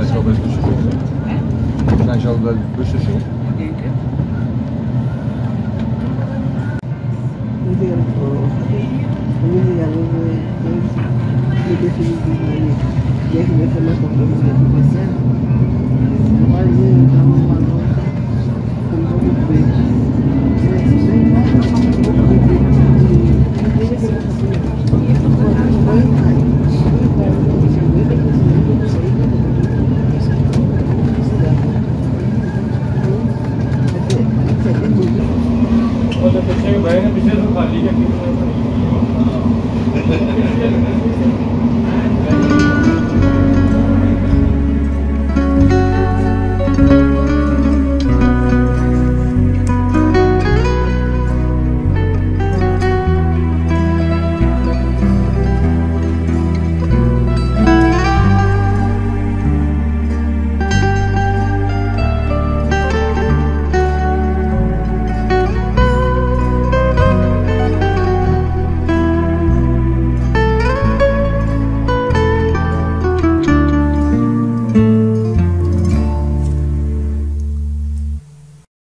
Finansal bez duszyczek. Finansal bez duszyczek. Definitivamente, deve ser mais complicado do que você. Mas, então, पीछे से खाली है।